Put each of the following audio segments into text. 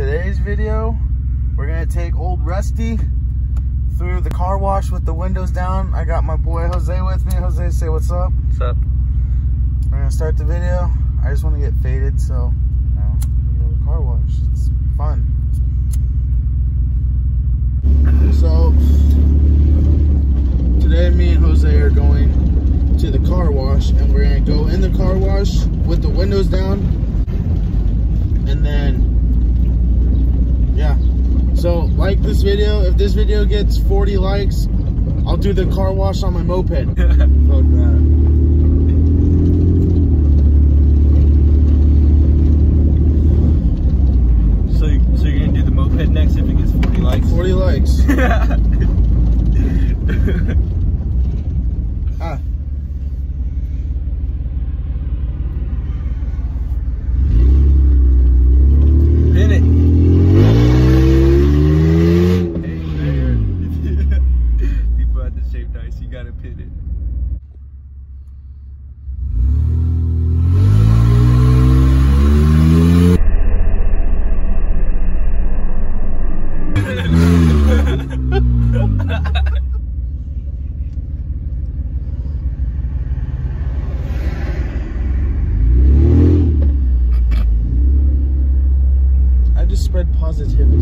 Today's video, we're gonna take old Rusty through the car wash with the windows down. I got my boy Jose with me. Jose, say what's up. What's up? We're gonna start the video. I just want to get faded, so you know, we go to the car wash. It's fun. So today, me and Jose are going to the car wash, and we're gonna go in the car wash with the windows down, and then. So like this video. If this video gets 40 likes, I'll do the car wash on my moped. Fuck that. So, so you're gonna do the moped next if it gets 40 likes? 40 likes. ah. Pin it. Hey, there. People at the shape dice, you gotta pit it. I just spread positivity.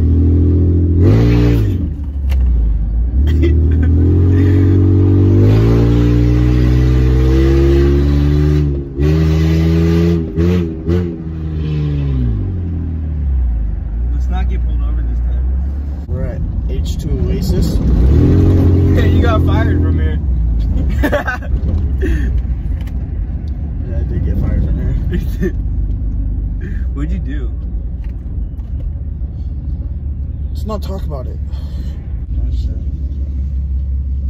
Let's not get pulled over this time. We're at H2 Oasis. Hey, you got fired from here. Yeah, I did get fired from here. What'd you do? Let's not talk about it.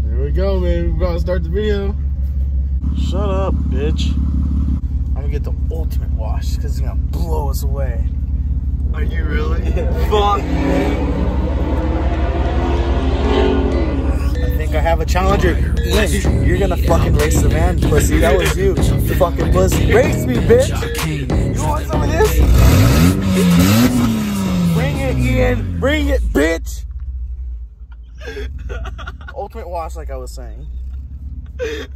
There we go, man. We're about to start the video. Shut up, bitch. I'm gonna get the ultimate wash because it's gonna blow us away. Are you really? Fuck. I think I have a challenger. Ian, you're gonna fucking race the van, pussy. That was you. Fucking pussy. Race me, bitch. You want some of this? Bring it, Ian. Bring it, bitch. Ultimate wash, like I was saying.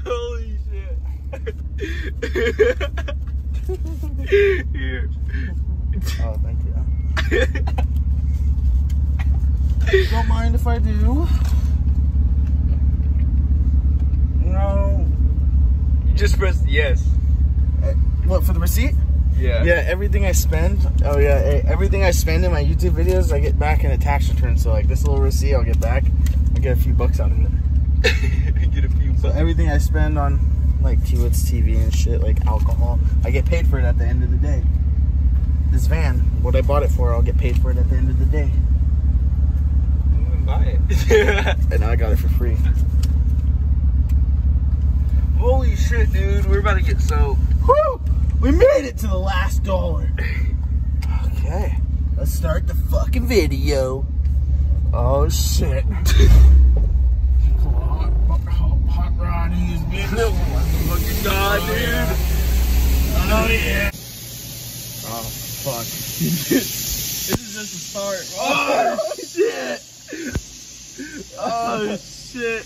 Holy shit. Here. Oh, thank you. Don't mind if I do. No. You just press yes. Uh, What for the receipt? Yeah. Yeah, everything I spend. Oh yeah, eh, everything I spend in my YouTube videos, I get back in a tax return. So like this little receipt, I'll get back. I get a few bucks out of it. Get a few So everything I spend on like Kiewitz TV and shit, like alcohol, I get paid for it at the end of the day. This van, what I bought it for, I'll get paid for it at the end of the day. Buy it. And I got it for free. Holy shit, dude. We're about to get soaked. Woo! We made it to the last dollar. Okay, let's start the fucking video. Oh shit. hot, hot, hot rod in this bitch. Fucking god, dude. Oh yeah. Oh fuck. This is just the start. Oh shit. Oh shit.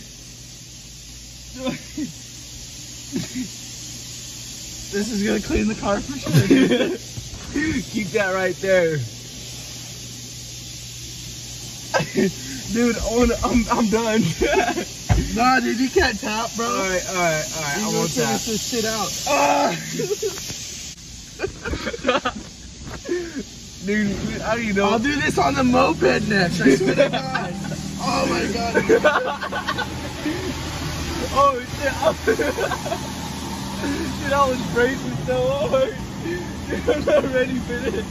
This is gonna clean the car for sure. Keep that right there. Dude, own, I'm, I'm done. nah, dude, you can't tap, bro. Alright, alright, alright. I won't tap. this shit out. Ah! Dude, how do you know? I'll do this on the moped next. I swear to God. Oh my god. Oh shit! Dude, I was bracing so hard. Dude, I'm not ready for this.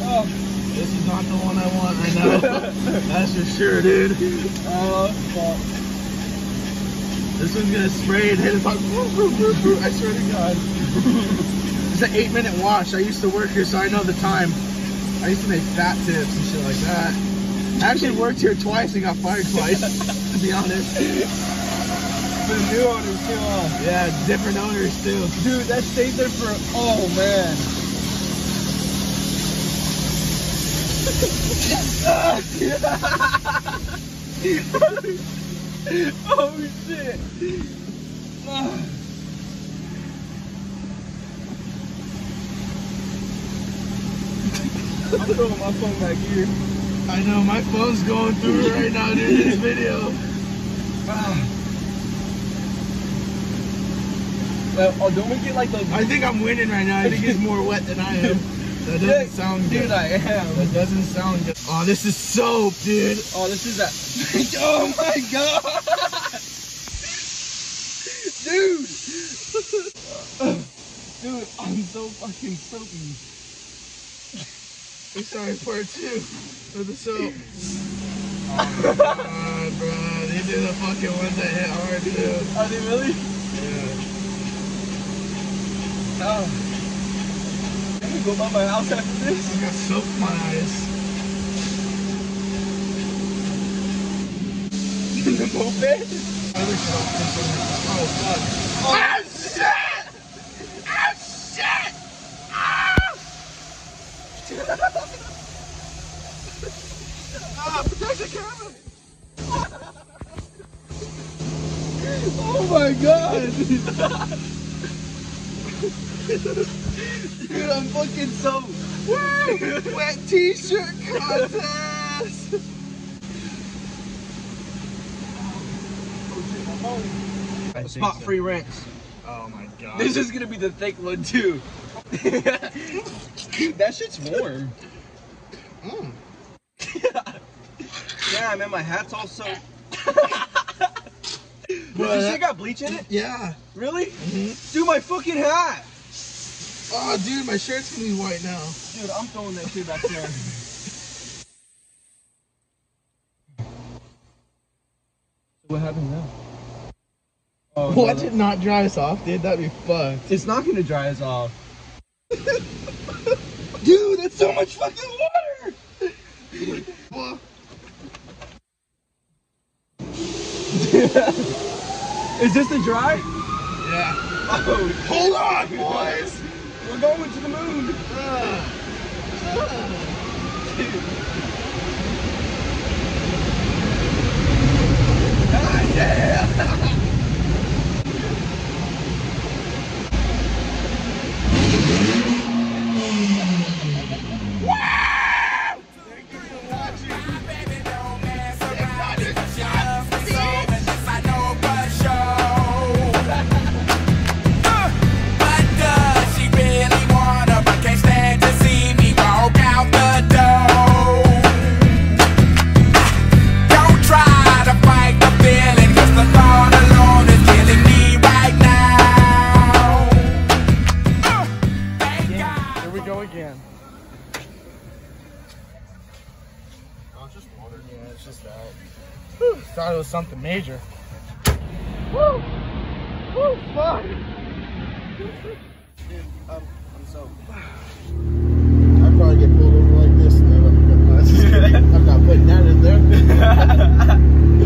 Oh, this is not the one I want right now. That's for sure, dude. Oh fuck. This one's gonna spray and hit like, I swear to God. it's an eight minute wash. I used to work here, so I know the time. I used to make fat tips and shit like that. I actually worked here twice and got fired twice, to be honest. The new owners too, huh? Yeah, different owners too. Dude, that stayed there for, oh man. oh shit! I'm throwing my phone back here. I know my phone's going through right now during this video. Uh, oh, don't we get like the? I think I'm winning right now. I think he's more wet than I am. That doesn't sound good. Dude, I am. That doesn't sound good. Oh, this is soap, dude. Oh, this is that. oh my god! Dude! Dude, I'm so fucking soapy. We started part two of the soap. Oh my god, bro. These are the fucking ones that hit hard, too. Are they really? Yeah. Oh. I'm gonna go by my house after this. I got soap in my eyes. the moped? Oh, fuck. Oh! Dude, I'm fucking so. Woo! Wet t-shirt contest! Spot free rinse. Oh my god. This is gonna be the thick one too. Dude, that shit's warm. Mm. Yeah, man, my hat's all soaked. Bro, this shit got bleach in it? Yeah. Really? Mhm. Dude, my fucking hat! Oh, dude, my shirt's gonna be white now. Dude, I'm throwing that shit back there. what happened now? Oh, no, Watch it not dry us off, dude. That'd be fucked. It's not gonna dry us off. Dude, that's so much fucking water! Is this the dry? yeah. Oh, Hold on, boys. we're going to the moon. But Whew, thought it was something major. Woo! Woo, fuck! Dude, um, I'm so... I'd probably get pulled over like this, though. I've got putting that in there.